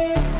Hey.